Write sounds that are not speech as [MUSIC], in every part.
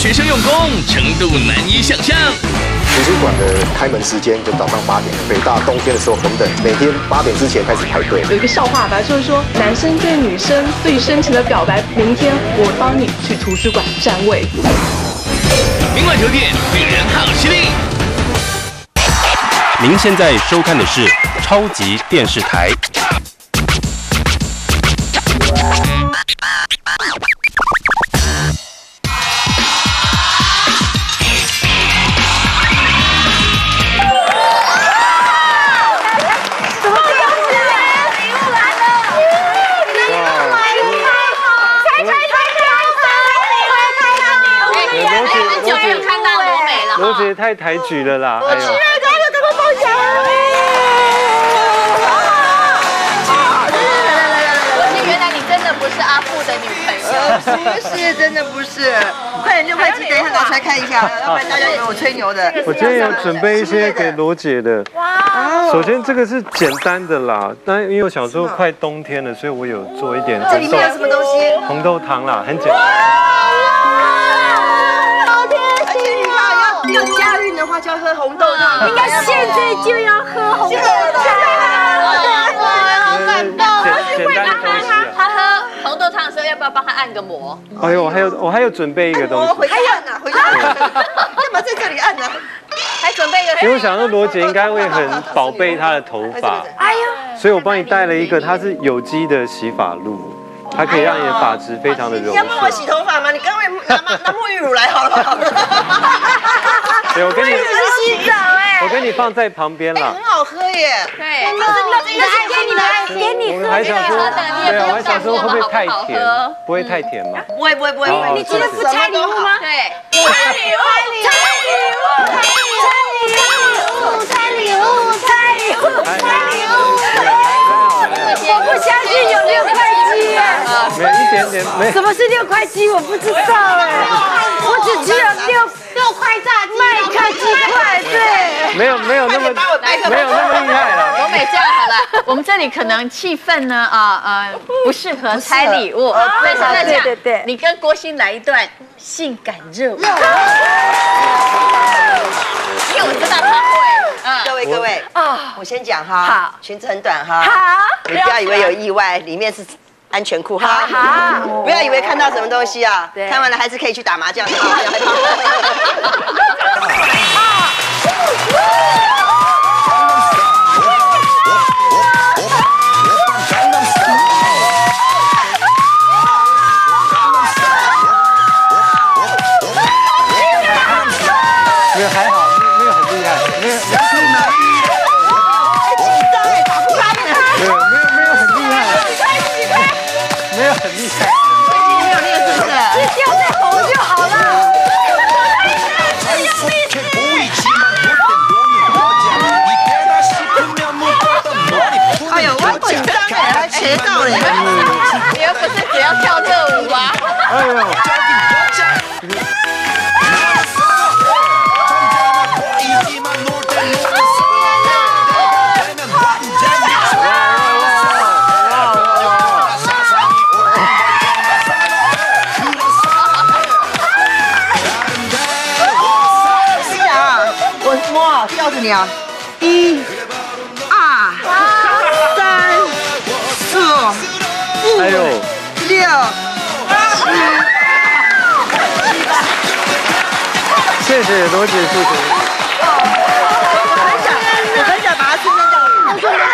学生用功，程度难以想象。图书馆的开门时间就早上八点，北大冬天的时候红等，每天八点之前开始排队。有一个笑话吧，就是说男生对女生最深情的表白，明天我帮你去图书馆占位。明晚九点，女人好犀利。您现在收看的是超级电视台。罗姐太抬举了啦！[LAUGHS] 哎呦，赶快赶快放下！[LAUGHS] 罗姐，原来你真的不是阿富的女朋友。不是，真的不是。快点六块七，等一下拿出来看一下，要不然大家以为我吹牛的。[LAUGHS] 我今天有准备一些给罗姐的。哇首先这个是简单的啦，但因为我想说快冬天了，所以我有做一点这里面有什么东西？红豆糖啦，很简单。话，就要喝红豆汤。应该现在就要喝红豆汤。好感动。简简单的东西啊。他喝红豆汤的时候，要不要帮他按个摩？哎呦，我还有我还有准备一个东西，我回去按呐，回去按。[LAUGHS] 干嘛在这里按呢？还准备一个。因为我想说罗姐应该会很宝贝她的头发，哎呦，所以我帮你带了一个，它是有机的洗发露，它可以让你的发质非常的柔你要帮我。洗头发吗？你刚刚拿拿拿沐浴乳来好了不好？对，我跟你洗澡哎我跟你放在旁边了很。好喝耶。对，那那是给你的，给你我喝还想说，对啊，我还想说会不会太甜不会太甜吗？不会不会不会，好你今天不拆礼物吗？对，拆礼物，拆礼物，拆礼物，拆礼物，拆礼物，拆礼物。我不相信有六块七耶！没有一点点，没有什么是六块鸡？我不知道哎，我只知道六六块炸鸡，麦克鸡块，对。没有没有那么没有那么厉害啦。罗美这样好了，我们这里可能气氛呢啊呃不适合拆礼物，但是那这样，对对对。你跟郭鑫来一段性感热舞，因为我知道他会，嗯。各位各位啊，我先讲哈，好。裙子很短哈，好，你不要以为有意外，里面是安全裤哈，好不要以为看到什么东西啊，对。看完了还是可以去打麻将 [LAUGHS] [LAUGHS] 哎呦，我跟你讲啊，我摸啊，吊着你啊，一、谢谢，多谢，谢谢。我很想，我很想把它顺便叫。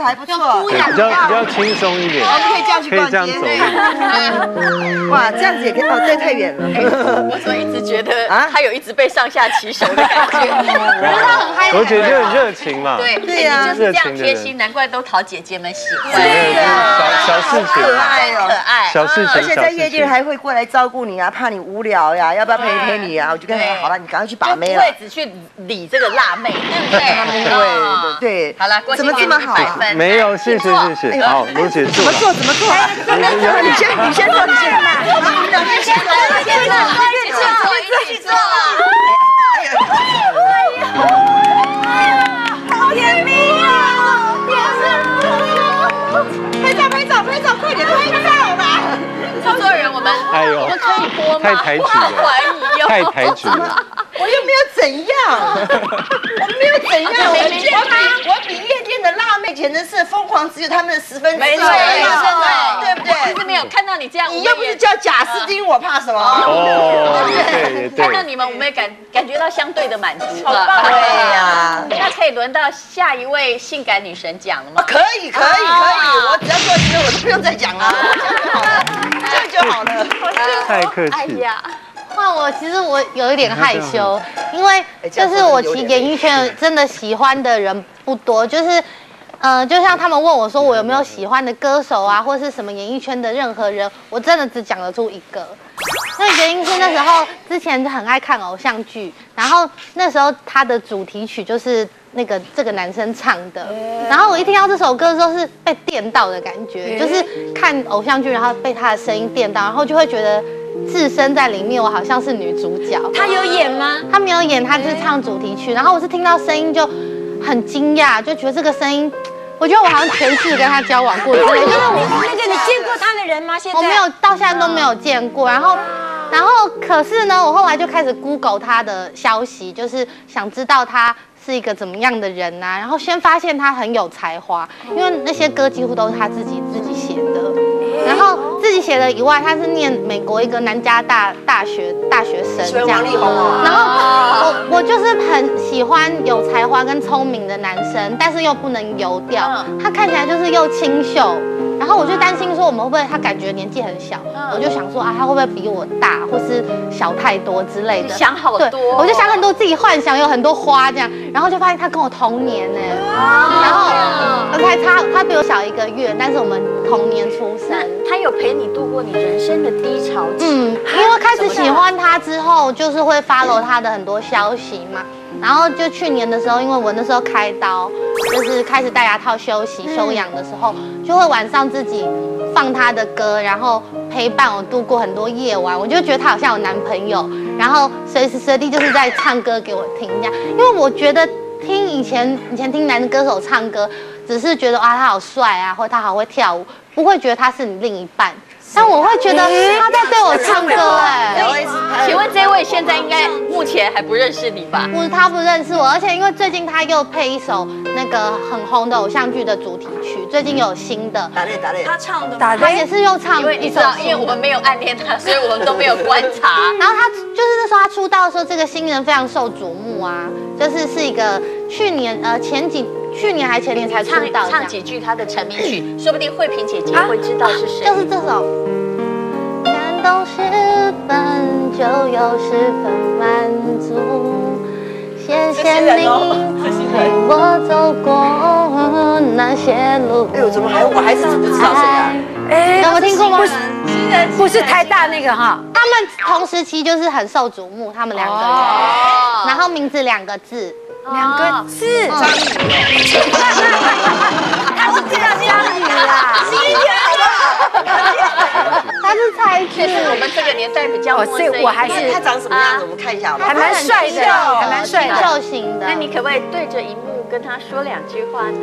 子还不错，比较比较轻松一点，我们可以这样去逛街。这样走。哇，这样子也可以哦，这太远了。我怎么一直觉得啊？他有一直被上下其手的感觉？罗姐就很热情嘛，对，对呀。就是这样贴心，难怪都讨姐姐们喜欢。对小小事情可爱哦可爱，小事情而且在夜店还会过来照顾你啊，怕你无聊呀，要不要陪陪你啊？我就跟他说好了，你赶快去把妹了。会只去理这个辣妹，对不对？[LAUGHS] 对哦。对。对，好了，怎么这么好没有，谢谢谢谢。好，卢姐，怎么做怎么做？你先你先做，你先做。你我做，你先做，你先做，你先做，你先做。哎呀！哎呀！好甜蜜啊！拍照拍照拍照，快点拍照吧。工作人员，我们哎呦，我们可以播吗？太抬举了，太抬举了。没有怎样，我没有怎样，我比我比我比夜店的辣妹简直是疯狂，只有他们的十分之一，没错，对对？不对？其实没有看到你这样，你又不是叫贾斯汀，我怕什么？哦，也对。对。看到你们，我们也感感觉到相对的满足。好了。棒对呀。那可以轮到下一位性感女神讲了吗？可以可以可以，我只要做这个，我都不用再讲了，这样就好了，这样就好了。太客气。哎呀，换我，其实我有一点害羞，因为就是我其实演艺圈真的喜欢的人不多，就是。呃，就像他们问我说我有没有喜欢的歌手啊，或是什么演艺圈的任何人，我真的只讲得出一个。那原因是那时候之前很爱看偶像剧，然后那时候他的主题曲就是那个这个男生唱的，然后我一听到这首歌的时候是被电到的感觉，就是看偶像剧然后被他的声音电到，然后就会觉得置身在里面，我好像是女主角。她有演吗？她没有演，她就是唱主题曲，然后我是听到声音就很惊讶，就觉得这个声音，我觉得我好像前世跟她交往过之类的，就是我那个你见过她的人吗？现在我没有到现在都没有见过，然后。然后，可是呢，我后来就开始 Google 他的消息，就是想知道他是一个怎么样的人呐、然后先发现他很有才华，因为那些歌几乎都是他自己自己写的。写的以外，他是念美国一个南加大大学大学生这样。然后我我就是很喜欢有才华跟聪明的男生，但是又不能油掉。他看起来就是又清秀，然后我就担心说我们会不会他感觉年纪很小，我就想说啊他会不会比我大，或是小太多之类的。想好对多哦我就想很多自己幻想有很多花这样，然后就发现他跟我同年呢，然后我才差他比我小一个月，但是我们同年出生。他有陪你度过你人生的低潮期。嗯，因为开始喜欢他之后，就是会 follow 他的很多消息嘛。然后就去年的时候，因为我那时候开刀，就是开始戴牙套休息休养的时候，就会晚上自己放他的歌，然后陪伴我度过很多夜晚。我就觉得他好像有男朋友，然后随时随地就是在唱歌给我听这样。因为我觉得听以前以前听男歌手唱歌，只是觉得啊他好帅啊，或他好会跳舞，不会觉得他是你另一半。但我会觉得他在对我唱歌哎、请问这位现在应该目前还不认识你吧？不是他不认识我，而且因为最近他又配一首那个很红的偶像剧的主题曲，最近有新的，打猎打猎，他唱的他也是又唱因为你一首知道，因为。我们没有暗恋他，所以我们都没有观察。然 [LAUGHS] 后他就是那时候他出道的时候，这个新人非常受瞩目啊，就是是一个去年呃前几去年还前年才出道唱几句他的成名曲，说不定慧萍姐姐会知道是谁。就是这首。感动十分就有十分满足，谢谢你陪我走过那些路。哎呦，怎么还我还是不知道谁啊？哎有没有听过吗？不是太大那个哈，他们同时期就是很受瞩目，他们两个。人，哦。然后名字两个字，两个字，嗯 [LAUGHS] 他是叫江宇啦。他是猜确实我字，们这个年代比较哦陌我还是他长什么样子？我们看一下好不好还？蛮帅的，还蛮帅的。秀型的。那你可不可以对着荧幕跟他说两句话呢？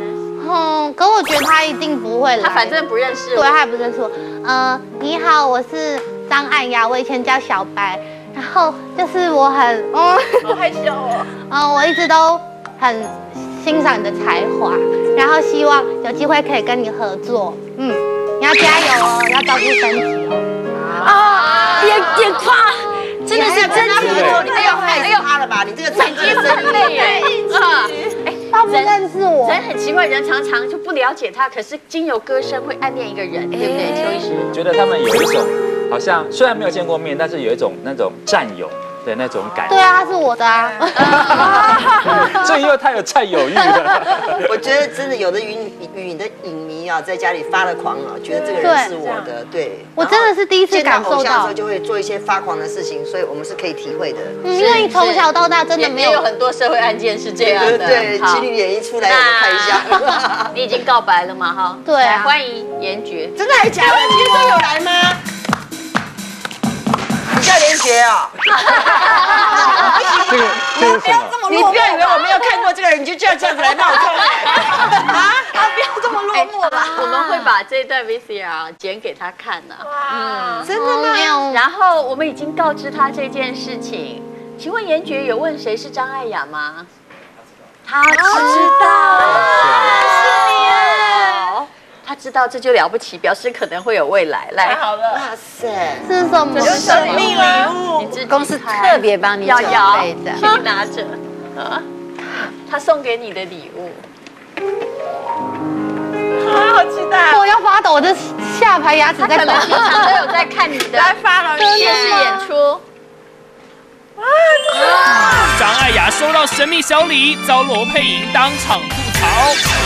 嗯，可我觉得他一定不会来。他反正不认识对，他也不认识我。呃，你好，我是张艾雅，我以前叫小白。然后就是我很，嗯，[LAUGHS] 好害羞哦。嗯，我一直都很欣赏你的才华，然后希望有机会可以跟你合作。嗯，你要加油哦，要照顾身体哦。啊，别别夸，真的是真的。你这样害死他了吧？你这个唱歌的声累！啊，哎，他不认识我，人很奇怪，人常常就不了解他，可是经由歌声会暗恋一个人，对不对，邱医师？觉得他们有一种好像虽然没有见过面，但是有一种那种战友的那种感觉，对啊，他是我的啊。[LAUGHS] 所以又太有占有欲了。[LAUGHS] 我觉得真的有的云云的影迷啊，在家里发了狂啊，觉得这个人是我的，对。我真的是第一次感受到偶像的时候，就会做一些发狂的事情，所以我们是可以体会的。嗯，因为你从小到大真的没有很多社会案件是这样的。对，好情侣演一出来，我们看一下。你已经告白了嘛？哈，对啊欢迎严爵。真的还假的？今天都有来吗？你叫连杰哦。这个这是什么？你不要以为我没有看过这个人，你就这样这样子来闹钟 [LAUGHS] 啊！啊，不要这么落寞吧。我们会把这段 VCR 剪给他看的。嗯，真的吗？然后我们已经告知他这件事情。请问严爵有问谁是张艾雅吗？他知道，是你啊！他知道这就了不起，表示可能会有未来。来，好了，哇塞，是什么？这是生命礼物，公司特别帮你准备的。请拿着啊，他送给你的礼物。啊，好期待！我要发抖，我的下排牙齿在抖他可能。平常都有在看你的发了电视演出。张艾雅收到神秘小礼，遭罗佩莹当场吐槽。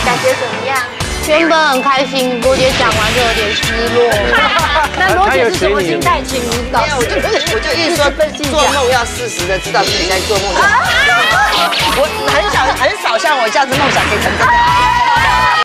感觉怎么样？原本很开心，罗姐讲完就有点失落。[LAUGHS] 那罗姐是什么心态？请引导没有，我就我就一直说做梦要适时的知道自己在做梦。[LAUGHS] 我很少很少像我这样子梦想可以成真。[LAUGHS]